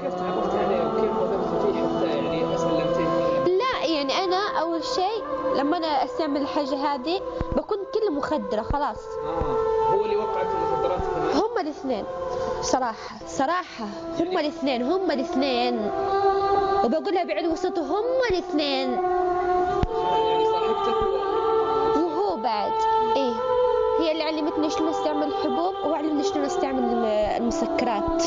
كيف تعرفت عليه وكيف وثقت فيه حتى يعني سلمتيه؟ لا يعني أنا أول شيء لما أنا استعمل الحاجة هذه بكون كل مخدرة خلاص. آه هو اللي وقعت المخدرات كمان هم الاثنين صراحة صراحة. هم الاثنين هم الاثنين. وبقولها بعلو صوته هم الاثنين. يعني صاحبتك وهو بعد. إيه هي اللي علمتني شلون استعمل الحبوب وعلمني شلون استعمل الم- المسكرات.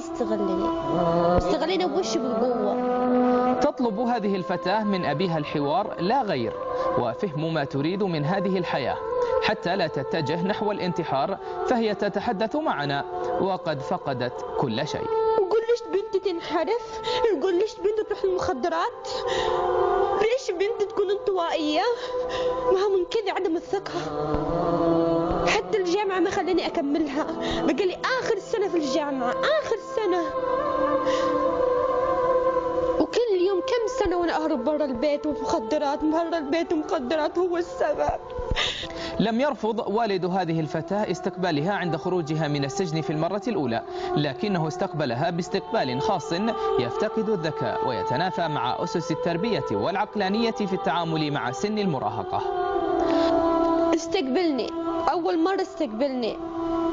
يستغلني. يستغلني بوش بالقوه تطلب هذه الفتاة من أبيها الحوار لا غير وفهم ما تريد من هذه الحياة. حتى لا تتجه نحو الانتحار فهي تتحدث معنا وقد فقدت كل شيء. ليش بنتي تنحرف؟ ليش بنتي تروح المخدرات ليش بنتي تكون انطوائية؟ ما كذا عدم الثقة. ما خلاني أكملها. بقى لي آخر سنة في الجامعة آخر سنة. وكل يوم كم سنة وأنا أهرب برا البيت ومخدرات برا البيت ومخدرات هو السبب. لم يرفض والد هذه الفتاة استقبالها عند خروجها من السجن في المرة الأولى لكنه استقبلها باستقبال خاص يفتقد الذكاء ويتنافى مع أسس التربية والعقلانية في التعامل مع سن المراهقة. استقبلني. أول مرة استقبلني.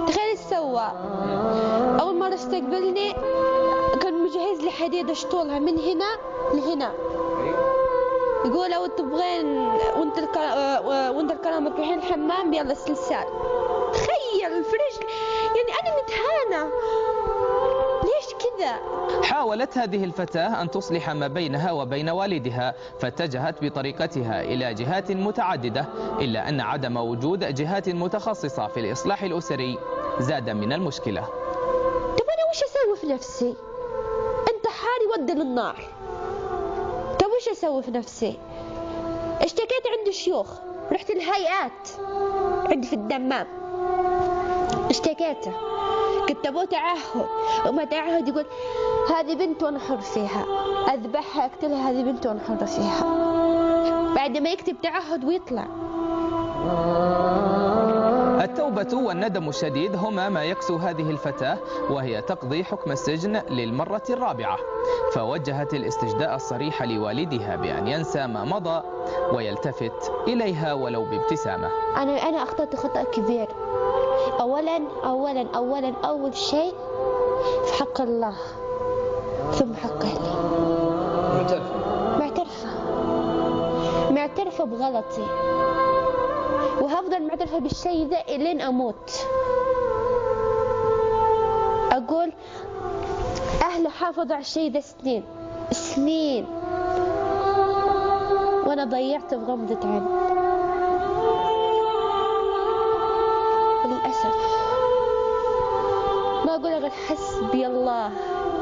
تخيل إيش سوى أول مرة استقبلني كان مجهز لي حديدة شطولها من هنا لهنا. يقول لو تبغين وانت الك... وانت الكلام تروحين الحمام يلا سلسال. تخيل في حاولت هذه الفتاة أن تصلح ما بينها وبين والدها فاتجهت بطريقتها إلى جهات متعددة إلا أن عدم وجود جهات متخصصة في الإصلاح الأسري زاد من المشكلة. طب أنا وش أسوي في نفسي؟ أنت حالي ودي للنار. طب وش أسوي في نفسي؟ اشتكيت عند الشيوخ رحت الهيئات عندي في الدمام. اشتكيته. ابو تعهد. وما تعهد يقول هذه بنت وأنا حر فيها. أذبحها أقتلها هذه بنت وأنا حر فيها. بعد ما يكتب تعهد ويطلع. التوبة والندم الشديد هما ما يكسو هذه الفتاة وهي تقضي حكم السجن للمرة الرابعة. فوجهت الاستجداء الصريح لوالدها بأن ينسى ما مضى ويلتفت إليها ولو بابتسامة. أنا أنا أخطأت خطأ كبير. اولا اولا اولا أول شيء في حق الله ثم حق معترف معترفة. معترفة بغلطي. وهفضل معترفة بالشيء ذا إلين أموت. أقول أهلي حافظوا على الشيء ذا سنين سنين. وأنا ضيعت بغمضة عين. للأسف. ما أقول غير حسبي الله.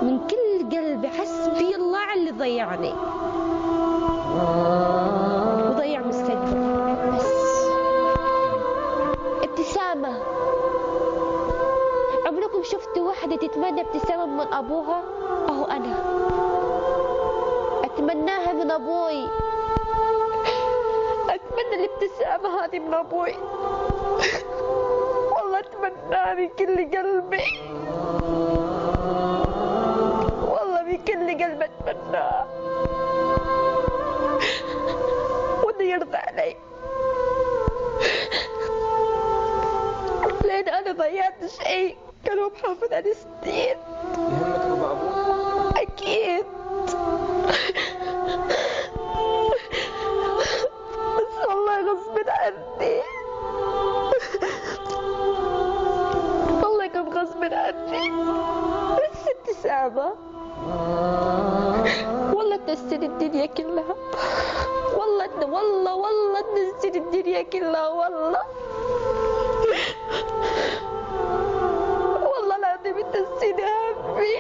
من كل قلبي حسبي الله على اللي ضيعني. وضيع مستقبل. بس. ابتسامة. عمركم شفتوا واحدة تتمنى ابتسامة من أبوها؟ أهو أنا. أتمناها من أبوي. أتمنى الابتسامة هذه من أبوي. من كل قلبي. والله من كل قلبي أتمناها وإنه يرضى علي. لأن أنا ضيعت شيء كان هو محافظ على سنين. يهمك رضا أبوك الدنيا كلها والله والله والله تنسين الدنيا كلها والله. والله العظيم تنسين همي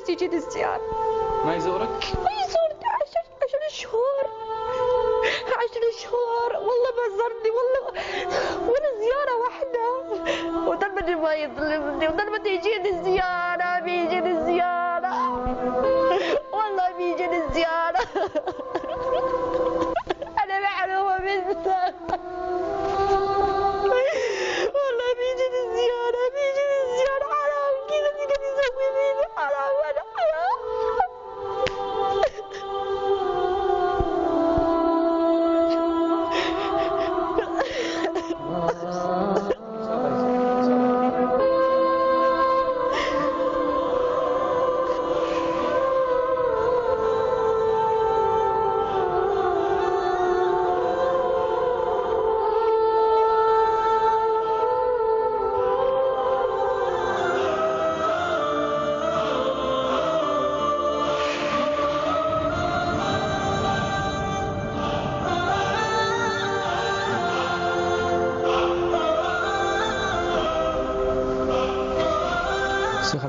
جلستي جيت الزيارة ما يزورك؟ ما يزورني. عشر عشر شهور. عشر شهور. والله ما زرني. والله. ولا زيارة واحدة. وضربني ما يظلمني. وضربني يجيني الزيارة. بيجيني الزيارة. والله بيجيني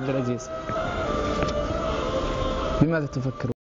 عبد العزيز. بماذا تفكر؟